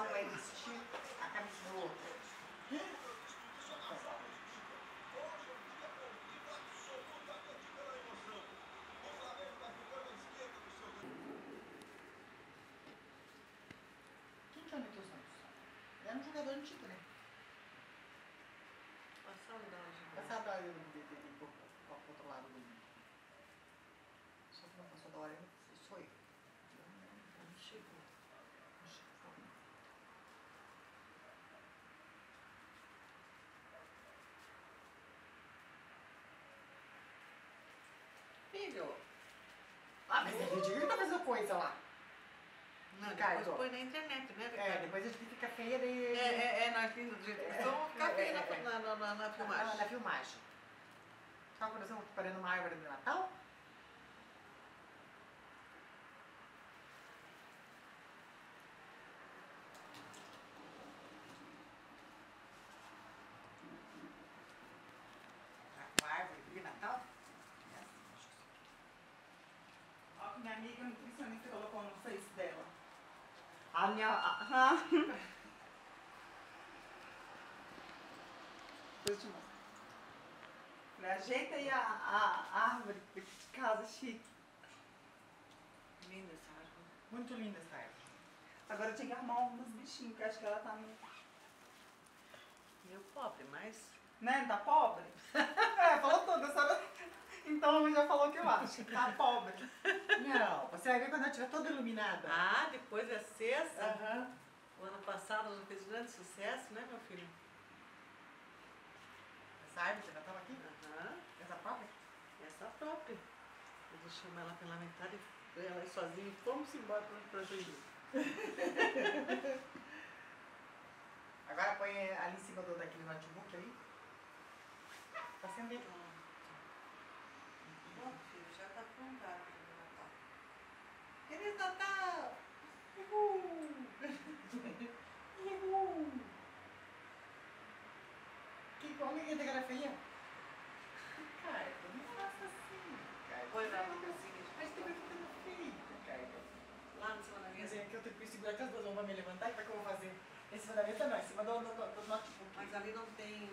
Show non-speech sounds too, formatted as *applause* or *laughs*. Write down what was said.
lado vai vestir a camisa do outro. Gente, onde é que os nossos? Era um jogador antigo, né? Passado aí de, de, de, de, pro pro outro lado do mundo. Só que não passou da hora, sou eu. Não chegou. Filho, Ah, mas tem gente que tá fazendo coisa lá. não, depois põe na internet, né, É, depois a gente fica feia daí. É, é, é, nós vimos do jeito que somos, ficar na, É, é, é. na, na, na, na Ah, filmagem. na filmagem. Sabe quando nós estamos preparando uma árvore de Natal? Tá com a árvore de Natal? Ó, que minha amiga nutricionista colocou no face dela. A minha. a- *laughs* Deixa eu te mostrar. Falei, ajeita aí a, a, a árvore de casa chique. Linda essa árvore. Muito linda essa árvore. Agora eu tinha que arrumar uns bichinhos, que eu acho que ela tá meio. Meio pobre, mas... Né? Tá pobre? *laughs* é, falou tudo, senhora. Então já falou o que eu acho. Tá pobre. Vai ver quando ela estiver toda iluminada. Ah, depois é sexta. Aham. O ano passado ela fez grande sucesso, né, meu filho? Essa árvore de Natal aqui? Aham. Essa própria? Essa própria. Eu vou chamar ela pela metade, e ela sozinha e fomos embora para pra Juiz. *laughs* Agora põe ali em cima do, daquele notebook ali. Tá acendendo. Bom, filho, já tá pronto a árvore de Natal. Feliz Natal! Uhul! Uhul. Que como é que tem cara feia? Ricardo, não faça assim, Ricardo. Põe lá no cozinha. Mas tu vai ficando feio, Ricardo. Lá em cima da mesa. dizer, que eu tenho que segurar com as duas pra me levantar e como é que eu vou fazer? Em cima da mesa não, em cima do, do, do, do notebook. Mas ali não tem